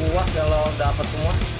Uang kalau dapat semua